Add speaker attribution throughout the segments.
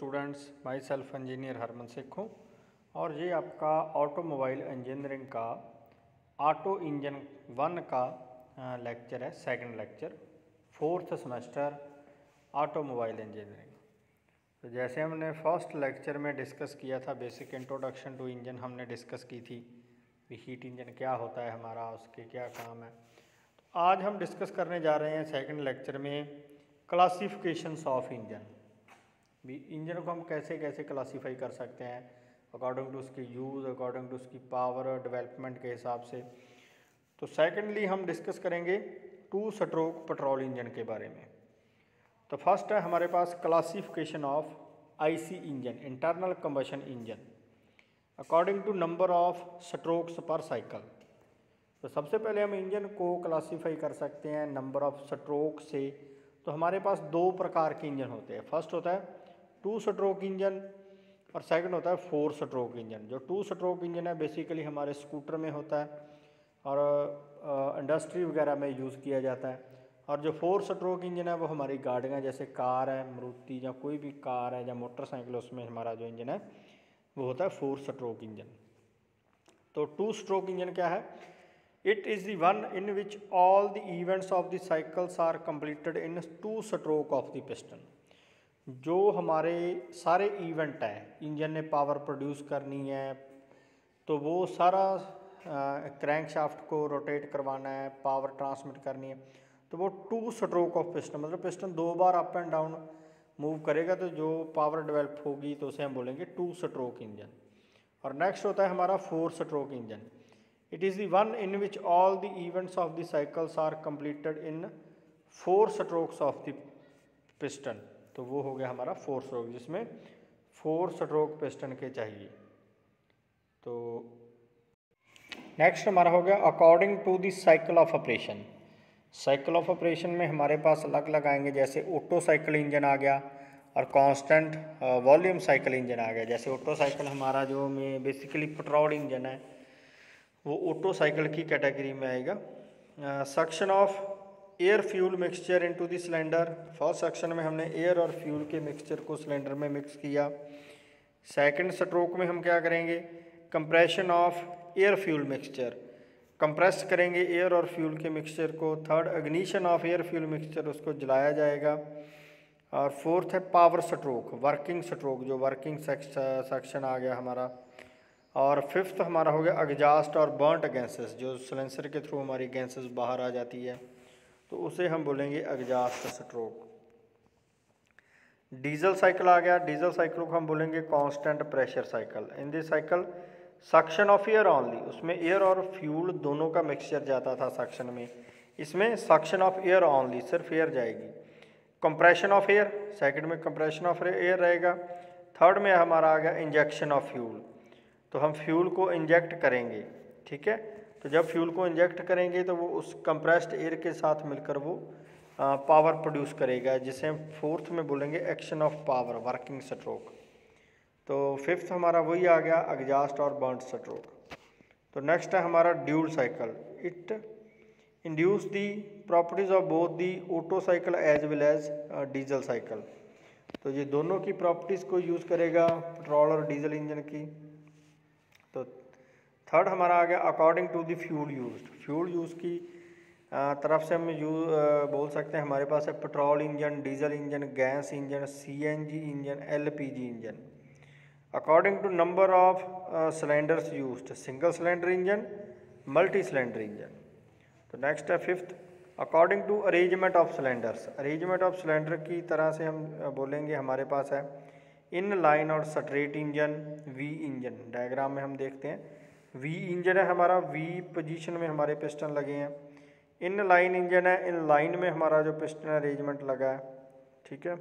Speaker 1: Students myself engineer Harman Sikh हूँ और ये आपका ऑटोमोबाइल इंजीनियरिंग का ऑटो इंजन वन का लेक्चर है second lecture fourth semester automobile engineering तो जैसे हमने फ़र्स्ट लेक्चर में डिस्कस किया था बेसिक इंट्रोडक्शन टू इंजन हमने डिस्कस की थी, कि हीट इंजन क्या होता है हमारा, उसके क्या काम है। तो आज हम डिस्कस करने जा रहे हैं सेकंड लेक्चर में क्लासिफिकेशंस ऑफ़ इंजन भी इंजन को हम कैसे कैसे क्लासीफाई कर सकते हैं? अकॉर्डिंग टू उसकी यूज़ अकॉर्डिंग टू उसकी पावर डेवलपमेंट के हिसाब से। तो सेकेंडली हम डिस्कस करेंगे टू स्ट्रोक पेट्रोल इंजन के बारे में। तो फ़र्स्ट है हमारे पास classification of IC engine internal combustion engine according to number of strokes per cycle तो सबसे पहले हम इंजन को क्लासीफाई कर सकते हैं नंबर ऑफ़ स्ट्रोक से। तो हमारे पास दो प्रकार के इंजन होते हैं। फ़र्स्ट होता है टू स्ट्रोक इंजन और सेकंड होता है फोर स्ट्रोक इंजन। जो टू स्ट्रोक इंजन है बेसिकली हमारे स्कूटर में होता है और इंडस्ट्री वगैरह में यूज़ किया जाता है। और जो फोर स्ट्रोक इंजन है, वो हमारी गाड़ियाँ जैसे कार है, मरुति या कोई भी कार है या मोटरसाइकिल उसमें हमारा जो इंजन है, वो होता है फोर स्ट्रोक इंजन। तो टू स्ट्रोक इंजन क्या है? It is the one in which all the events of the cycles are completed in two stroke of the piston जो हमारे सारे इवेंट हैं इंजन ने पावर प्रोड्यूस करनी है तो वो सारा क्रैंक शाफ्ट को रोटेट करवाना है पावर ट्रांसमिट करनी है तो वो टू स्ट्रोक ऑफ़ पिस्टन मतलब पिस्टन दो बार अप एंड डाउन मूव करेगा तो जो पावर डेवलप होगी तो उसे हम बोलेंगे टू स्ट्रोक इंजन और नेक्स्ट होता है हमारा four stroke engine it is the one in which all the events of the cycles are completed in four strokes of the piston तो वो हो गया हमारा फोर स्ट्रोक, जिसमें फोर स्ट्रोक पिस्टन के चाहिए। तो नेक्स्ट हमारा हो गया according to the cycle of operation cycle of operation में हमारे पास अलग अलग आएँगे, जैसे ऑटो साइकिल इंजन आ गया और कांस्टेंट वॉल्यूम साइकिल इंजन आ गया। जैसे ऑटो साइकिल हमारा जो में बेसिकली पेट्रोल इंजन है, वो ऑटो साइकिल की कैटेगरी में आएगा। Suction of air fuel mixture into the cylinder first section में हमने एयर और फ्यूल के मिक्सचर को सिलेंडर में मिक्स किया। सेकंड स्ट्रोक में हम क्या करेंगे? Compression of air fuel mixture compress करेंगे एयर और फ्यूल के मिक्सचर को। Third ignition of air fuel mixture उसको जलाया जाएगा। और फोर्थ है पावर स्ट्रोक वर्किंग स्ट्रोक जो वर्किंग सेक्शन आ गया हमारा। और फिफ्थ हमारा हो गया एग्जास्ट और बर्नट गैसेस जो सिलेंसर के थ्रू हमारी गैसेस बाहर आ जाती है। तो उसे हम बोलेंगे एग्जास्ट स्ट्रोक डीजल साइकिल आ गया. डीजल साइकिल को हम बोलेंगे constant pressure cycle in this cycle suction of air only उसमें एयर और फ्यूल दोनों का मिक्सचर जाता था सक्शन में. इसमें सक्शन ऑफ़ एयर ऑनली सिर्फ़ एयर जाएगी. कंप्रेशन ऑफ़ एयर सेकंड में कंप्रेशन ऑफ़ एयर रहेगा. थर्ड में हमारा आ गया इंजेक्शन ऑफ़ फ्यूल तो हम फ्यूल को इंजेक्ट करेंगे. ठीक है? तो जब फ्यूल को इंजेक्ट करेंगे तो वो उस कंप्रेस्ड एयर के साथ मिलकर वो पावर प्रोड्यूस करेगा, जिसे हम फोर्थ में बोलेंगे action of power, working stroke. तो फिफ्थ हमारा वही आ गया, एग्जास्ट और बर्न स्ट्रोक। तो नेक्स्ट है हमारा dual cycle. It induce the properties of both the Otto cycle as well as diesel cycle. तो ये दोनों की प्रॉपर्टीज़ को यूज़ करेगा, पेट्रोल और डीजल इंजन की। थर्ड हमारा आ गया according to the fuel use fuel use की तरफ़ से हम यू बोल सकते हैं, हमारे पास है petrol engine diesel engine gas engine CNG engine LPG engine. According to number of cylinders used single cylinder engine multi cylinder engine. तो नेक्स्ट है fifth according to arrangement of cylinders arrangement of cylinder की तरह से हम बोलेंगे, हमारे पास है इन लाइन और straight engine V engine. Diagram में हम देखते हैं. वी इंजन है हमारा वी पोजीशन में हमारे पिस्टन लगे हैं। इन लाइन इंजन है, इन लाइन में हमारा जो पिस्टन अरेंजमेंट लगा है, ठीक है?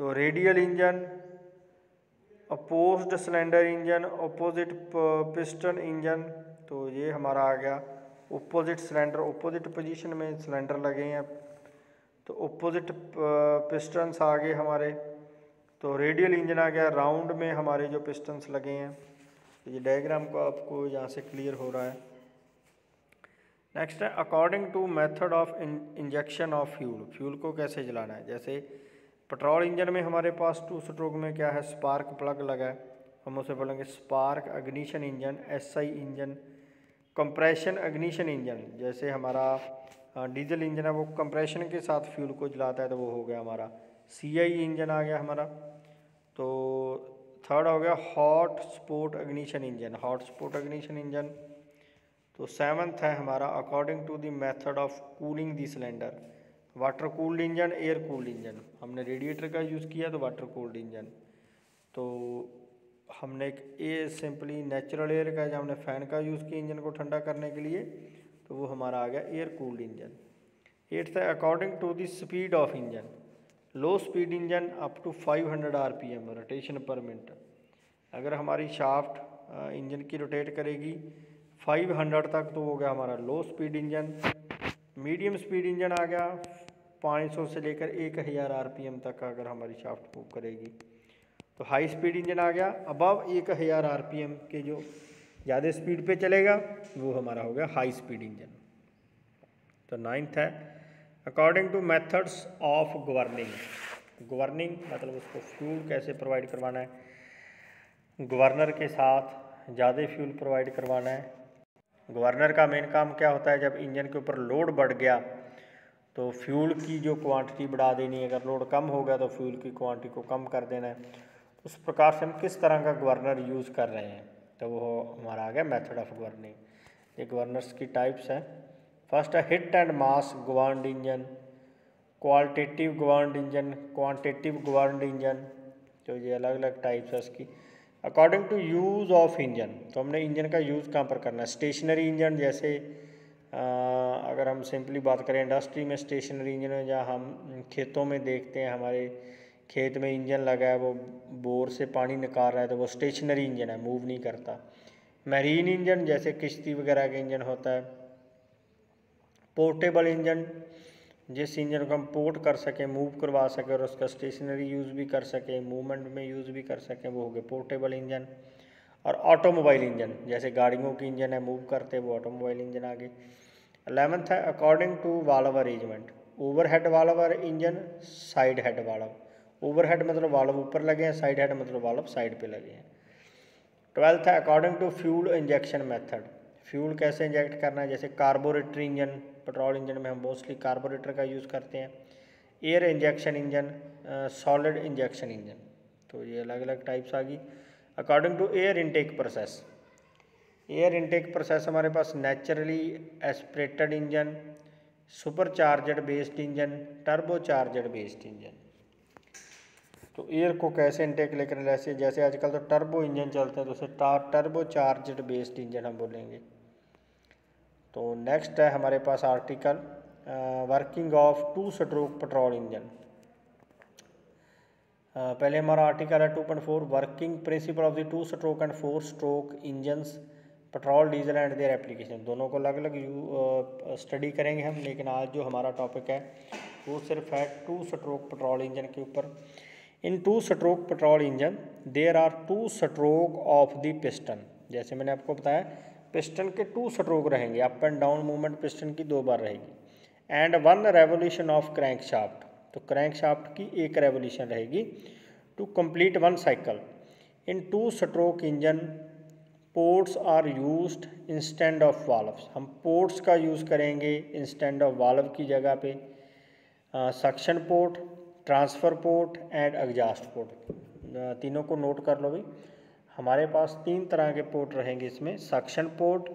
Speaker 1: तो radial engine opposed cylinder engine opposite piston engine तो ये हमारा आ गया। अपोजिट सिलेंडर अपोजिट पोजीशन में सिलेंडर लगे हैं। तो अपोजिट पिस्टन्स आ गए हमारे। तो रेडियल इंजन आ गया राउंड में हमारे जो पिस्टन्स लगे हैं। तो ये डायग्राम को आपको यहाँ से क्लियर हो रहा है। नेक्स्ट है according to method of injection of fuel fuel को कैसे जलाना है? जैसे पेट्रोल इंजन में हमारे पास टू स्ट्रोक में क्या है? स्पार्क प्लग लगा है। हम उसे बोलेंगे spark ignition engine SI engine compression ignition engine जैसे हमारा डीजल इंजन है, वो कंप्रेशन के साथ फ्यूल को जलाता है तो वो हो गया हमारा सीआई इंजन आ गया हमारा। तो थर्ड हो गया hot spot ignition engine. Hot spot ignition engine. तो सेवन्थ है हमारा according to the method of cooling the cylinder water cooled engine air cooled engine हमने रेडिएटर का यूज़ किया तो वाटर कूल्ड इंजन तो हमने एक ए सिंपली नेचुरल एयर का जब हमने फ़ैन का यूज़ किया इंजन को ठंडा करने के लिए तो वो हमारा आ गया एयर कूल्ड इंजन एट्थ है according to the speed of engine low speed engine up to 500 RPM rotation per minute अगर हमारी शाफ्ट इंजन की रोटेट करेगी 500 तक तो हो गया हमारा low speed engine. Medium speed engine आ गया 500 से लेकर 1000 आरपीएम तक अगर हमारी शाफ्ट मूव करेगी. तो हाई स्पीड इंजन आ गया अबव 1000 आरपीएम के जो ज़्यादा स्पीड पे चलेगा, वो हमारा हो गया हाई स्पीड इंजन. तो नाइन्थ है according to methods of governing governing मतलब उसको फ्यूल कैसे प्रोवाइड करवाना है? गवर्नर के साथ ज़्यादा फ्यूल प्रोवाइड करवाना है। गवर्नर का मेन काम क्या होता है? जब इंजन के ऊपर लोड बढ़ गया तो फ्यूल की जो क्वांटिटी बढ़ा देनी है। अगर लोड कम हो गया तो फ्यूल की क्वांटिटी को कम कर देना है। उस प्रकार से हम किस तरह का गवर्नर यूज़ कर रहे हैं? तो वो हमारा आ गया मेथड ऑफ़ गवर्निंग ये गवर्नर्स की टाइप्स हैं। First hit and miss governed engine qualitative governed engine quantitative governed engine तो ये अलग अलग टाइप्स है उसकी। According to use of engine तो हमने इंजन का यूज़ कहाँ पर करना है? स्टेशनरी इंजन जैसे आ, अगर हम सिंपली बात करें इंडस्ट्री में स्टेशनरी इंजन है जहाँ हम खेतों में देखते हैं हमारे खेत में इंजन लगा है वो बोर से पानी निकाल रहा है तो वो स्टेशनरी इंजन है मूव नहीं करता। मरीन इंजन जैसे किश्ती वगैरह का इंजन होता है। पोर्टेबल इंजन, जिस इंजन को हम पोर्ट कर सकें, मूव करवा सकें और उसका स्टेशनरी यूज़ भी कर सकें, मूवमेंट में यूज़ भी कर सकें, वो हो गए पोर्टेबल इंजन और ऑटोमोबाइल इंजन। जैसे गाड़ियों की इंजन है, मूव करते वो ऑटोमोबाइल इंजन आ गए अलेवंथ है according to valve arrangement overhead valve engine side head valve overhead मतलब वाल्व ऊपर लगे हैं साइड हेड मतलब वाल्व साइड पे लगे हैं। ट्वेल्थ है according to fuel injection method fuel कैसे इंजेक्ट करना है? जैसे कार्बोरेटरी इंजन पेट्रोल इंजन में हम मोस्टली कार्बोरेटर का यूज़ करते हैं। Air injection engine solid injection engine तो ये अलग अलग टाइप्स आ गई। According to air intake process air intake process हमारे पास naturally aspirated engine super based engine turbo based engine. तो एयर को कैसे इनटेक लेकर जैसे जैसे आजकल तो टर्बो इंजन चलते हैं तो उसे टर्बो चार्जड बेस्ड इंजन हम बोलेंगे। तो नेक्स्ट है हमारे पास article working of two stroke petrol engine पहले हमारा आर्टिकल है two point four working principle of the two stroke and four stroke engines petrol diesel and their application दोनों को अलग अलग यू स्टडी करेंगे हम, लेकिन आज जो हमारा टॉपिक है, वो सिर्फ़ है टू स्ट्रोक पेट्रोल इंजन के ऊपर. In two stroke petrol engine there are two stroke of the piston जैसे मैंने आपको बताया पिस्टन के टू स्ट्रोक रहेंगे up and down movement piston की दो बार रहेगी। And one revolution of crankshaft तो क्रैंक शाफ्ट की एक रेवोल्यूशन रहेगी to complete one cycle in two stroke engine ports are used instead of valve हम पोर्ट्स का यूज़ करेंगे इंस्टेंड ऑफ़ वाल्व की जगह पे। Suction port transfer port and exhaust port तीनों को नोट कर लो भाई। हमारे पास तीन तरह के पोर्ट रहेंगे इसमें, सक्शन पोर्ट,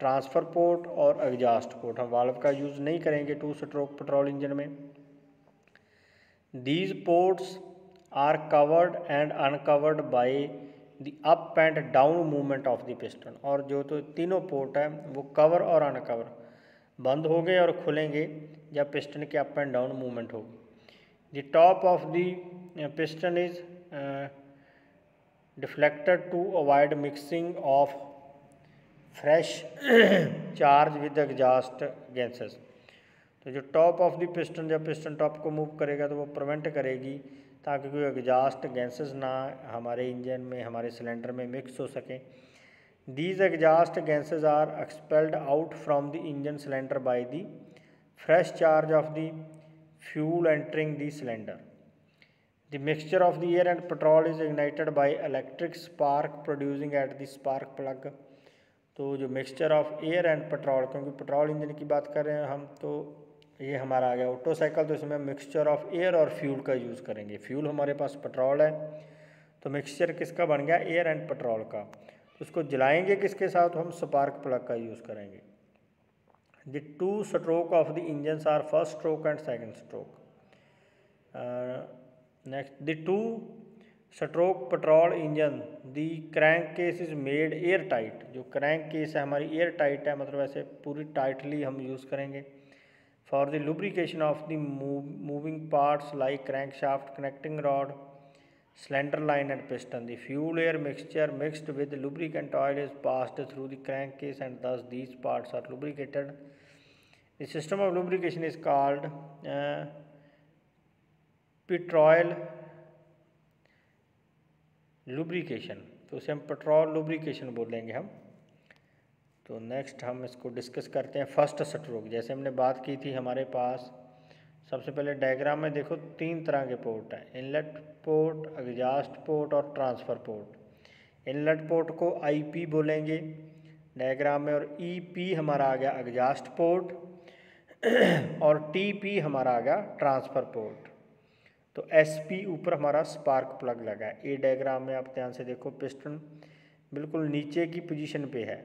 Speaker 1: ट्रांसफ़र पोर्ट और एग्जास्ट पोर्ट। हम वाल्व का यूज़ नहीं करेंगे टू स्ट्रोक पेट्रोल इंजन में। These ports are covered and uncovered by the up and down movement of the piston और जो तो तीनों पोर्ट है, वो कवर और अनकवर बंद हो गए और खुलेंगे जब पिस्टन के अप एंड डाउन मूवमेंट होगी। The top of the piston is deflected to avoid mixing of fresh charge with exhaust gases. तो जो टॉप ऑफ़ द पिस्टन जब पिस्टन टॉप को मूव करेगा तो वो प्रिवेंट करेगी ताकि कोई एग्जास्ट गैसेस ना हमारे इंजन में, हमारे सिलेंडर में मिक्स हो सकें। These exhaust gases are expelled out from the engine cylinder by the fresh charge of the fuel entering the cylinder The mixture of the air and petrol is ignited by electric spark producing at the spark plug. तो जो mixture of air and petrol क्योंकि petrol engine की बात कर रहे हैं हम तो ये हमारा आ गया ऑटो साइकिल तो इसमें मिक्सचर ऑफ़ एयर और फ्यूल का यूज़ करेंगे। फ्यूल हमारे पास पेट्रोल है तो मिक्सचर किसका बन गया? एयर एंड पेट्रोल का। तो उसको जलाएँगे किसके साथ? हम स्पार्क प्लग का यूज़ करेंगे। The two stroke of the engine are first stroke and second stroke next the two stroke petrol engine the crankcase is made air tight जो क्रैंक केस है, हमारी एयर टाइट है मतलब ऐसे पूरी tightly हम यूज़ करेंगे। For the lubrication of the moving parts like crankshaft connecting rod cylinder line and piston the fuel air mixture mixed with lubricant oil is passed through the crankcase and thus these parts are lubricated the system of lubrication is called petrol lubrication तो उसे हम petrol lubrication बोलेंगे हम। तो next हम इसको discuss करते हैं फ़र्स्ट स्ट्रोक जैसे हमने बात की थी हमारे पास, सबसे पहले डायग्राम में देखो तीन तरह के पोर्ट हैं। इनलेट पोर्ट एग्जास्ट पोर्ट और ट्रांसफ़र पोर्ट इनलेट पोर्ट को आईपी बोलेंगे। डायग्राम में और ईपी हमारा आ गया एग्जास्ट पोर्ट और टीपी हमारा आ गया ट्रांसफ़र पोर्ट तो एस पी ऊपर हमारा स्पार्क प्लग लगा है। ए डायग्राम में आप ध्यान से देखो पिस्टन बिल्कुल नीचे की पोजीशन पे है।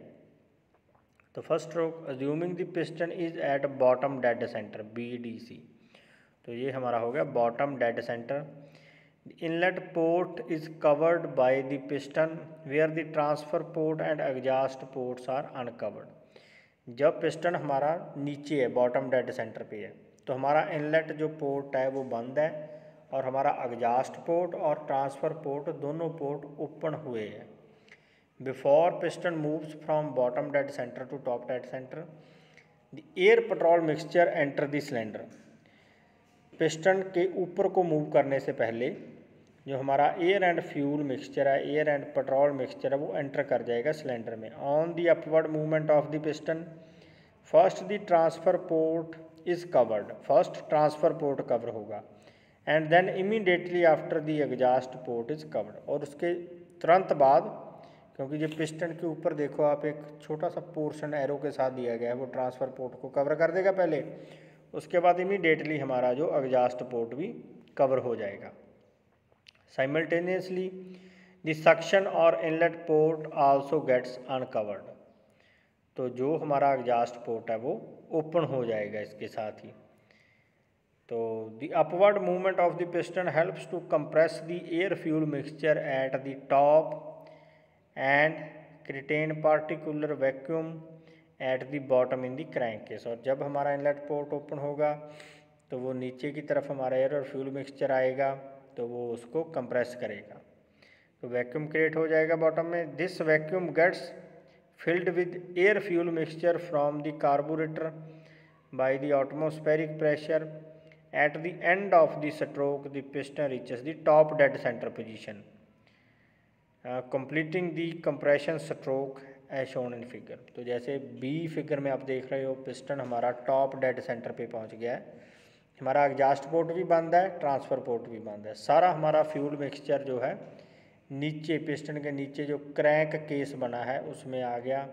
Speaker 1: तो first stroke assuming the piston is at bottom dead centre B D C तो ये हमारा हो गया bottom dead centre inlet port is covered by the piston where the transfer port and exhaust ports are uncovered जब piston हमारा नीचे है bottom dead centre पे है तो हमारा इनलेट जो पोर्ट है, वो बंद है। और हमारा एग्जास्ट पोर्ट और ट्रांसफ़र पोर्ट दोनों पोर्ट ओपन हुए हैं। Before piston moves from bottom dead centre to top dead centre, the air petrol mixture enter the cylinder. Piston के ऊपर को मूव करने से पहले जो हमारा एयर एंड फ्यूल मिक्सचर है, एयर एंड पेट्रोल मिक्सचर है, वो एंटर कर जाएगा सिलेंडर में। On the upward movement of the piston, first the transfer port is covered. First transfer port cover होगा। And then immediately after the exhaust port is covered और उसके तुरंत बाद, क्योंकि जो पिस्टन के ऊपर देखो आप एक छोटा सा पोर्शन एरो के साथ दिया गया है, वो ट्रांसफ़र पोर्ट को कवर कर देगा पहले। उसके बाद इमीडिएटली हमारा जो एग्जास्ट पोर्ट भी कवर हो जाएगा। साइमल्टेनियसली द सक्शन और inlet port also gets uncovered तो जो हमारा एग्जास्ट पोर्ट है, वो ओपन हो जाएगा इसके साथ ही। तो the upward movement of the piston helps to compress the air fuel mixture at the top and certain particular vacuum at the bottom in the crank case और जब हमारा इनलेट पोर्ट ओपन होगा तो वो नीचे की तरफ़ हमारा एयर और फ्यूल मिक्सचर आएगा तो वो उसको कंप्रेस करेगा। तो वैक्यूम क्रिएट हो जाएगा बॉटम में। This vacuum gets filled with air fuel mixture from the carburettor by the atmospheric pressure The end of the stroke, the piston reaches the top dead center position, uh, completing the compression stroke as shown in figure. तो जैसे B figure में आप देख रहे हो piston हमारा top dead centre पे पहुँच गया है। हमारा एग्जास्ट पोर्ट भी बंद है ट्रांसफ़र पोर्ट भी बंद है। सारा हमारा फ्यूल मिक्सचर जो है नीचे पिस्टन के नीचे जो क्रैंक केस बना है उसमें आ गया।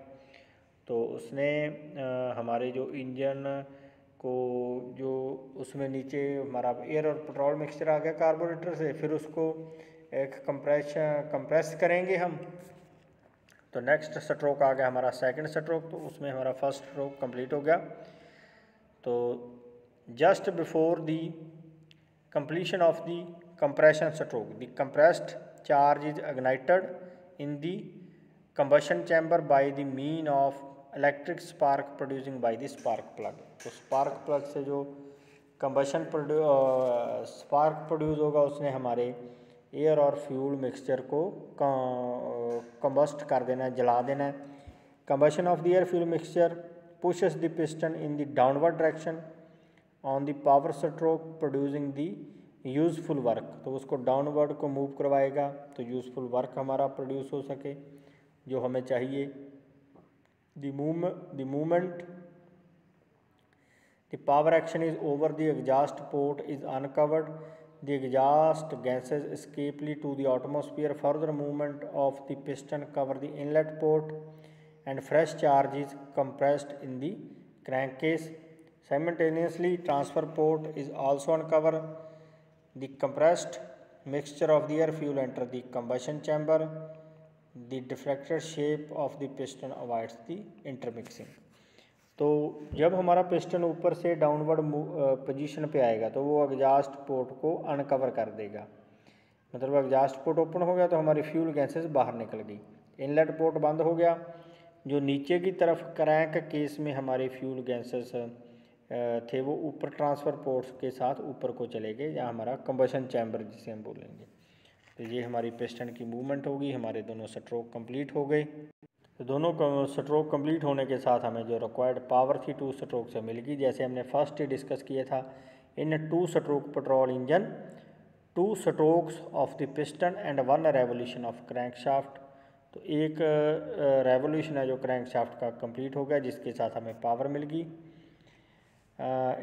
Speaker 1: तो उसने आ, हमारे जो इंजन को जो उसमें नीचे हमारा एयर और पेट्रोल मिक्सचर आ गया कार्बोरेटर से, फिर उसको एक कंप्रेस कंप्रेस करेंगे हम। तो नेक्स्ट स्ट्रोक आ गया हमारा सेकंड स्ट्रोक तो उसमें हमारा फ़र्स्ट स्ट्रोक कंप्लीट हो गया। तो just before the completion of the compression stroke the compressed charge is ignited in the combustion chamber by the mean of electric spark producing by the spark plug तो spark plug से जो combustion प्रोड्यू spark produce होगा, उसने हमारे air और fuel mixture को combust कर देना है, जला देना है। Combustion of the air fuel mixture pushes the piston in the downward direction on the power stroke producing the useful work तो उसको डाउनवर्ड को मूव करवाएगा तो यूज़फुल वर्क हमारा प्रोड्यूस हो सके, जो हमें चाहिए। The movement the movement the power action is over the exhaust port is uncovered. The exhaust gases escapely to the atmosphere. Further movement of the piston cover the inlet port and fresh charge is compressed in the crankcase. Simultaneously transfer port is also uncovered. The compressed mixture of the air fuel enter the combustion chamber the deflected shape of the piston avoids the intermixing. तो जब हमारा piston ऊपर से downward position पे आएगा तो वो exhaust port को अनकवर कर देगा। मतलब एग्जास्ट पोर्ट ओपन हो गया तो हमारी फ्यूल गैसेस बाहर निकल गई। इनलेट पोर्ट बंद हो गया, जो नीचे की तरफ़ क्रैंक केस में हमारे फ्यूल गैसेस थे, वो ऊपर ट्रांसफ़र पोर्ट्स के साथ ऊपर को चले गए या हमारा कंबशन चैम्बर जिसे हम बोलेंगे। तो ये हमारी पिस्टन की मूवमेंट होगी, हमारे दोनों स्ट्रोक कंप्लीट हो गए। तो दोनों स्ट्रोक कंप्लीट होने के साथ हमें जो रिक्वायर्ड पावर थी टू स्ट्रोक से मिल गई जैसे हमने फ़र्स्ट ही डिस्कस किया था। In two stroke petrol engine two strokes of the piston and one revolution of crank shaft तो एक रेवोल्यूशन है जो क्रैंक शाफ्ट का कंप्लीट हो गया, जिसके साथ हमें पावर मिल गई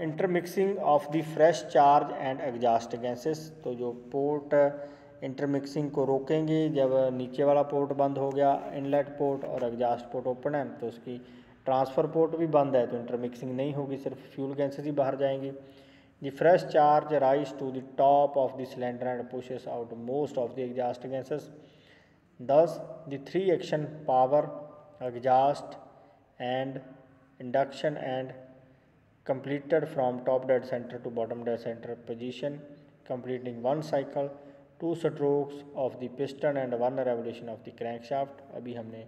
Speaker 1: intermixing of the fresh charge and exhaust gases तो जो पोर्ट इंटरमिक्सिंग को रोकेंगे। जब नीचे वाला पोर्ट बंद हो गया, इनलेट पोर्ट और एग्जास्ट पोर्ट ओपन है तो उसकी ट्रांसफ़र पोर्ट भी बंद है तो इंटरमिक्सिंग नहीं होगी, सिर्फ़ फ्यूल गैसेज ही बाहर जाएँगी। The fresh charge rise to the top of the cylinder and pushes out most of the exhaust gases thus the three action power exhaust and induction and completed from top dead center to bottom dead center position, completing one cycle. Two strokes of the piston and one revolution of the crankshaft. अभी हमने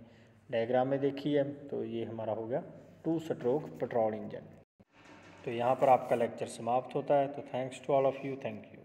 Speaker 1: diagram में देखी है तो ये हमारा हो गया टू स्ट्रोक पेट्रोल इंजन। तो यहाँ पर आपका लेक्चर समाप्त होता है तो thanks to all of you thank you